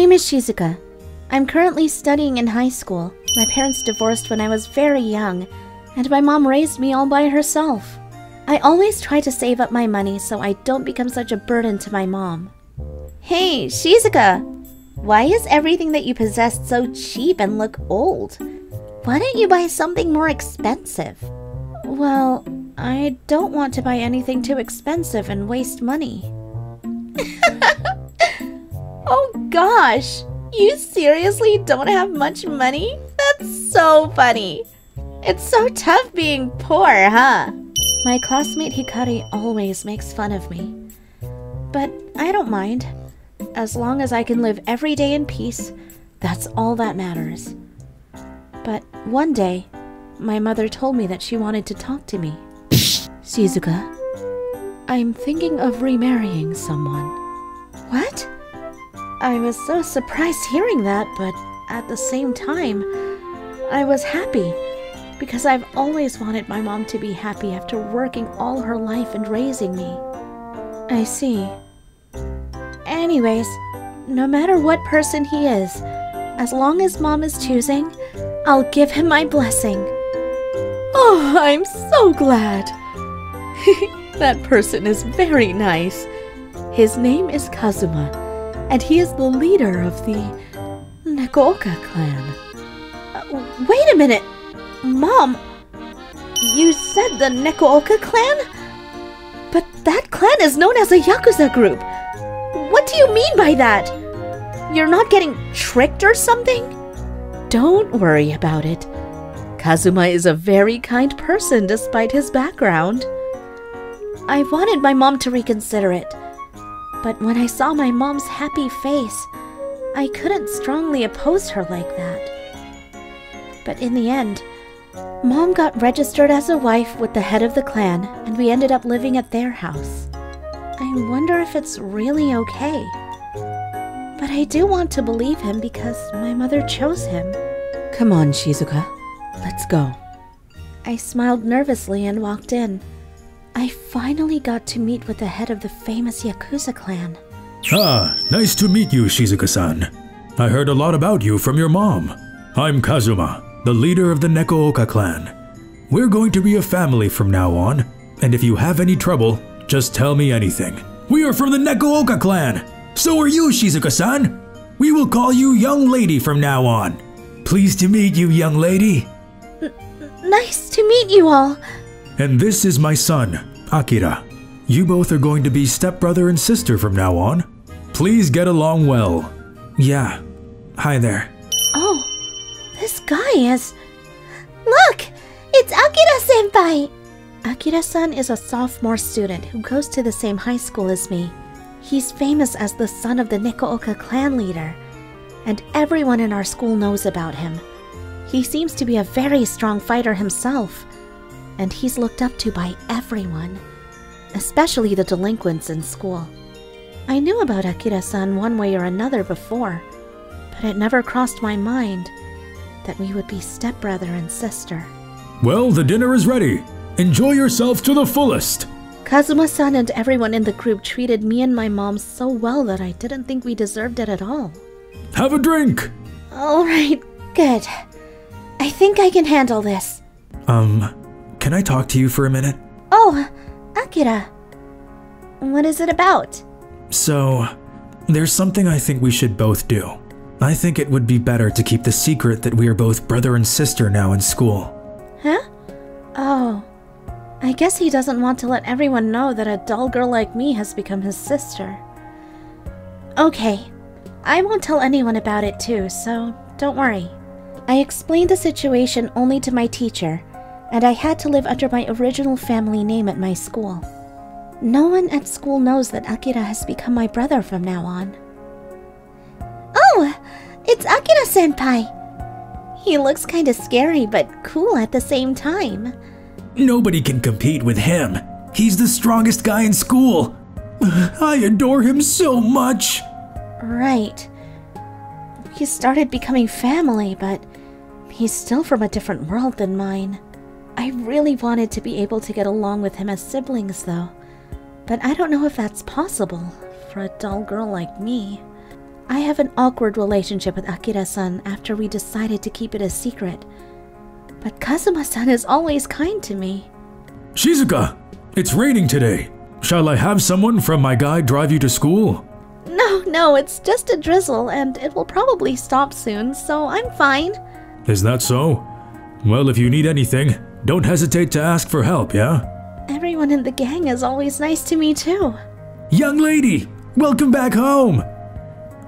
name is Shizuka. I'm currently studying in high school. My parents divorced when I was very young, and my mom raised me all by herself. I always try to save up my money so I don't become such a burden to my mom. Hey, Shizuka! Why is everything that you possess so cheap and look old? Why don't you buy something more expensive? Well, I don't want to buy anything too expensive and waste money. oh gosh! You seriously don't have much money? That's so funny. It's so tough being poor, huh? My classmate Hikari always makes fun of me. But I don't mind. As long as I can live every day in peace, that's all that matters. But one day, my mother told me that she wanted to talk to me. Shizuka, I'm thinking of remarrying someone. What? I was so surprised hearing that, but at the same time, I was happy because I've always wanted my mom to be happy after working all her life and raising me. I see. Anyways, no matter what person he is, as long as mom is choosing, I'll give him my blessing. Oh, I'm so glad. that person is very nice. His name is Kazuma, and he is the leader of the Nekooka clan. Uh, wait a minute! Mom, you said the Nekooka clan? But that clan is known as a Yakuza group. What do you mean by that? You're not getting tricked or something? Don't worry about it. Kazuma is a very kind person despite his background. I wanted my mom to reconsider it, but when I saw my mom's happy face, I couldn't strongly oppose her like that. But in the end, Mom got registered as a wife with the head of the clan, and we ended up living at their house. I wonder if it's really okay. But I do want to believe him because my mother chose him. Come on, Shizuka. Let's go. I smiled nervously and walked in. I finally got to meet with the head of the famous Yakuza clan. Ah, nice to meet you, Shizuka-san. I heard a lot about you from your mom. I'm Kazuma, the leader of the Nekooka clan. We're going to be a family from now on, and if you have any trouble, just tell me anything. We are from the Nekooka clan! So are you, Shizuka-san! We will call you Young Lady from now on. Pleased to meet you, young lady. N nice to meet you all. And this is my son, Akira. You both are going to be stepbrother and sister from now on. Please get along well. Yeah. Hi there. Oh, this guy is. Look! It's Akira senpai! Akira san is a sophomore student who goes to the same high school as me. He's famous as the son of the Nekooka clan leader, and everyone in our school knows about him. He seems to be a very strong fighter himself, and he's looked up to by everyone, especially the delinquents in school. I knew about Akira san one way or another before, but it never crossed my mind that we would be stepbrother and sister. Well, the dinner is ready. Enjoy yourself to the fullest. Kazuma san and everyone in the group treated me and my mom so well that I didn't think we deserved it at all. Have a drink. Alright, good. I think I can handle this. Um, can I talk to you for a minute? Oh, Akira. What is it about? So, there's something I think we should both do. I think it would be better to keep the secret that we are both brother and sister now in school. Huh? Oh. I guess he doesn't want to let everyone know that a dull girl like me has become his sister. Okay. I won't tell anyone about it too, so don't worry. I explained the situation only to my teacher, and I had to live under my original family name at my school. No one at school knows that Akira has become my brother from now on. Oh, it's Akira senpai! He looks kinda scary but cool at the same time. Nobody can compete with him. He's the strongest guy in school. I adore him so much. Right. He started becoming family, but he's still from a different world than mine. I really wanted to be able to get along with him as siblings, though. But I don't know if that's possible for a dull girl like me. I have an awkward relationship with Akira-san after we decided to keep it a secret. But Kazuma-san is always kind to me. Shizuka, it's raining today. Shall I have someone from my guide drive you to school? No, no, it's just a drizzle and it will probably stop soon, so I'm fine. Is that so? Well, if you need anything, don't hesitate to ask for help, yeah? Everyone in the gang is always nice to me too. Young lady, welcome back home!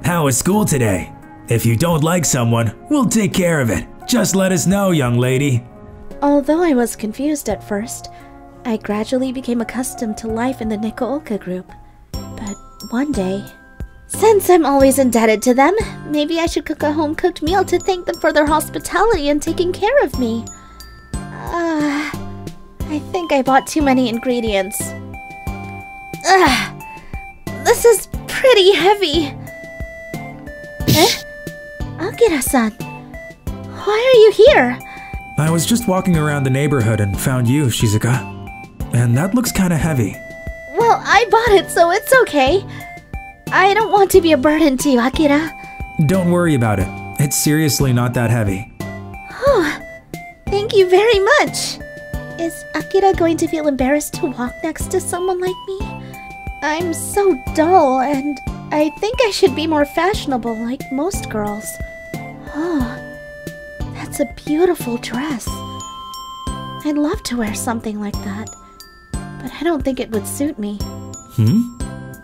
How is school today? If you don't like someone, we'll take care of it. Just let us know, young lady. Although I was confused at first, I gradually became accustomed to life in the Nekooka group. But one day, since I'm always indebted to them, maybe I should cook a home cooked meal to thank them for their hospitality and taking care of me. Uh, I think I bought too many ingredients. Ugh, this is pretty heavy. eh? Akira-san, why are you here? I was just walking around the neighborhood and found you, Shizuka. And that looks kinda heavy. Well, I bought it, so it's okay. I don't want to be a burden to you, Akira. Don't worry about it. It's seriously not that heavy. Oh, thank you very much. Is Akira going to feel embarrassed to walk next to someone like me? I'm so dull, and I think I should be more fashionable like most girls. Oh, that's a beautiful dress. I'd love to wear something like that, but I don't think it would suit me. Hmm?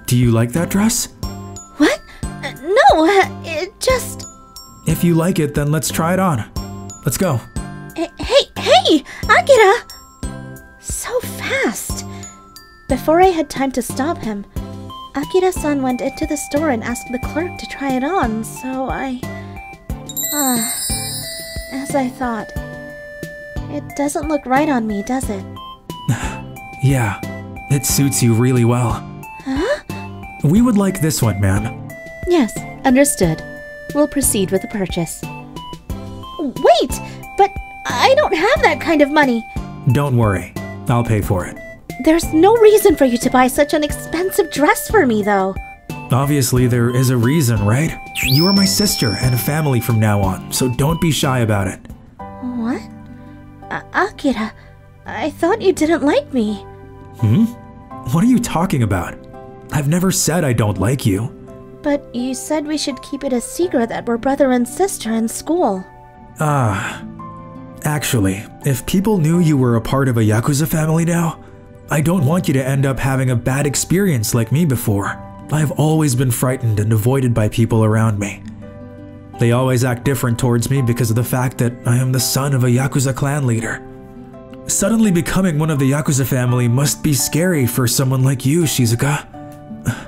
Do you like that dress? What? Uh, no, uh, it just. If you like it, then let's try it on. Let's go. Hey, hey, Akira! So fast. Before I had time to stop him, Akira-san went into the store and asked the clerk to try it on, so I... Ah, as I thought. It doesn't look right on me, does it? yeah, it suits you really well. Huh? We would like this one, ma'am. Yes, understood. We'll proceed with the purchase. Wait! But I don't have that kind of money! Don't worry, I'll pay for it. There's no reason for you to buy such an expensive dress for me, though. Obviously, there is a reason, right? You are my sister and a family from now on, so don't be shy about it. What? A Akira, I thought you didn't like me. Hmm? What are you talking about? I've never said I don't like you. But you said we should keep it a secret that we're brother and sister in school. Ah. Actually, if people knew you were a part of a Yakuza family now, I don't want you to end up having a bad experience like me before. I've always been frightened and avoided by people around me. They always act different towards me because of the fact that I am the son of a Yakuza clan leader. Suddenly becoming one of the Yakuza family must be scary for someone like you, Shizuka.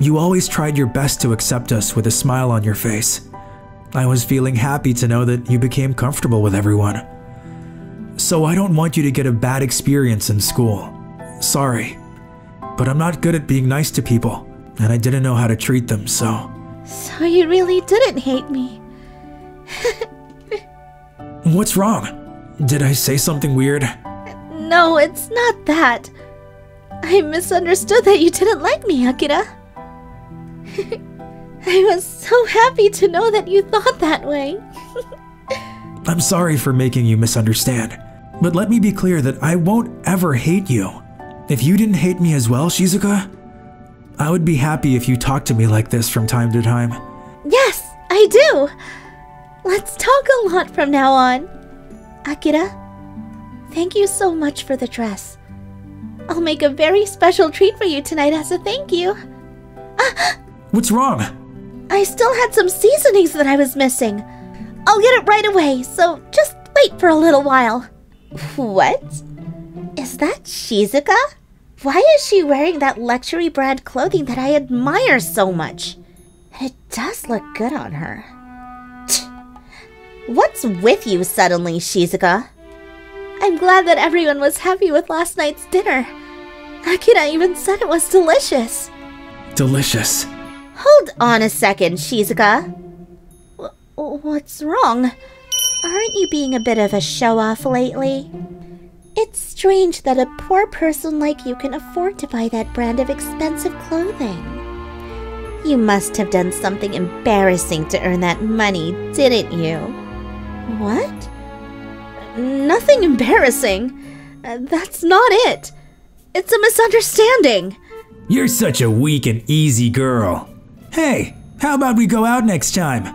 You always tried your best to accept us with a smile on your face. I was feeling happy to know that you became comfortable with everyone. So I don't want you to get a bad experience in school. Sorry. But I'm not good at being nice to people, and I didn't know how to treat them, so. So you really didn't hate me? What's wrong? Did I say something weird? No, it's not that. I misunderstood that you didn't like me, Akira. I was so happy to know that you thought that way. I'm sorry for making you misunderstand, but let me be clear that I won't ever hate you. If you didn't hate me as well, Shizuka, I would be happy if you talked to me like this from time to time. Yes, I do. Let's talk a lot from now on. Akira, thank you so much for the dress. I'll make a very special treat for you tonight as a thank you. What's wrong? I still had some seasonings that I was missing. I'll get it right away, so just wait for a little while. What? Is that Shizuka? Why is she wearing that luxury brand clothing that I admire so much? It does look good on her. What's with you suddenly, Shizuka? I'm glad that everyone was happy with last night's dinner. Akira even said it was delicious. Delicious. Hold on a second, Shizuka. W what's wrong? Aren't you being a bit of a show-off lately? It's strange that a poor person like you can afford to buy that brand of expensive clothing. You must have done something embarrassing to earn that money, didn't you? What? Nothing embarrassing. Uh, that's not it. It's a misunderstanding. You're such a weak and easy girl. Hey, how about we go out next time?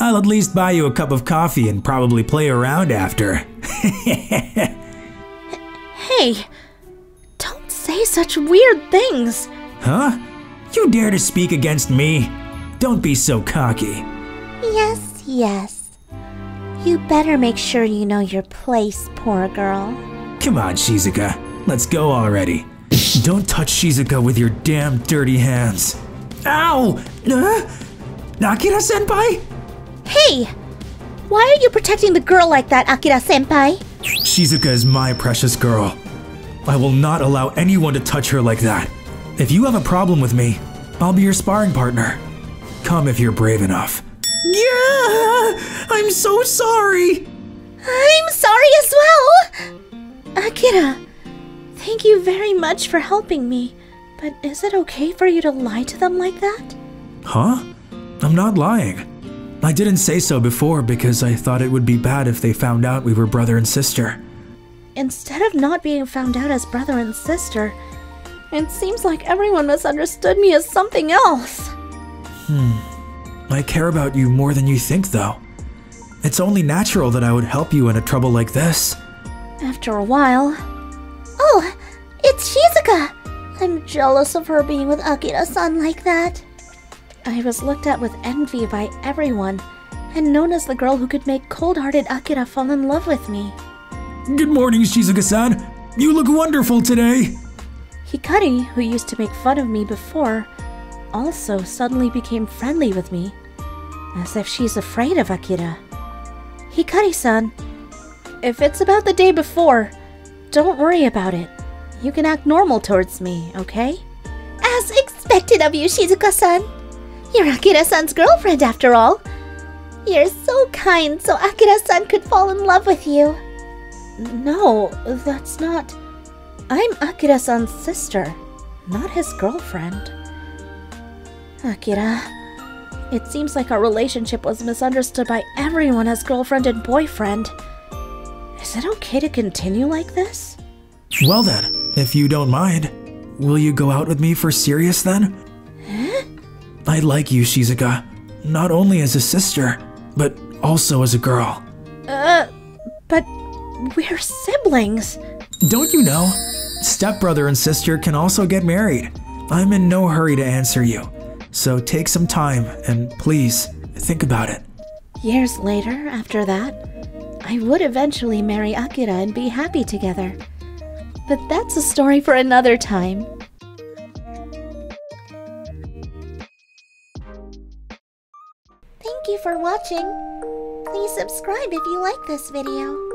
I'll at least buy you a cup of coffee and probably play around after. hey, don't say such weird things. Huh? You dare to speak against me? Don't be so cocky. Yes, yes. You better make sure you know your place, poor girl. Come on, Shizuka. Let's go already. Don't touch Shizuka with your damn dirty hands. Ow! Uh, Akira senpai? Hey! Why are you protecting the girl like that, Akira senpai? Shizuka is my precious girl. I will not allow anyone to touch her like that. If you have a problem with me, I'll be your sparring partner. Come if you're brave enough. Yeah! I'm so sorry! I'm sorry as well! Akira, thank you very much for helping me. But is it okay for you to lie to them like that? Huh? I'm not lying. I didn't say so before because I thought it would be bad if they found out we were brother and sister. Instead of not being found out as brother and sister, it seems like everyone misunderstood me as something else. Hmm. I care about you more than you think, though. It's only natural that I would help you in a trouble like this. After a while. Oh, it's Shizuka! I'm jealous of her being with Akira-san like that. I was looked at with envy by everyone, and known as the girl who could make cold-hearted Akira fall in love with me. Good morning, Shizuka-san. You look wonderful today. Hikari, who used to make fun of me before, also suddenly became friendly with me, as if she's afraid of Akira. Hikari-san, if it's about the day before, don't worry about it. You can act normal towards me, okay? As expected of you, Shizuka-san. You're Akira-san's girlfriend, after all. You're so kind, so Akira-san could fall in love with you. No, that's not... I'm Akira-san's sister, not his girlfriend. Akira, it seems like our relationship was misunderstood by everyone as girlfriend and boyfriend. Is it okay to continue like this? Well then, if you don't mind, will you go out with me for serious then? Huh? I like you, Shizuka. Not only as a sister, but also as a girl. Uh, but we're siblings. Don't you know? Stepbrother and sister can also get married. I'm in no hurry to answer you. So take some time and please think about it. Years later, after that, I would eventually marry Akira and be happy together. But that's a story for another time. Thank you for watching. Please subscribe if you like this video.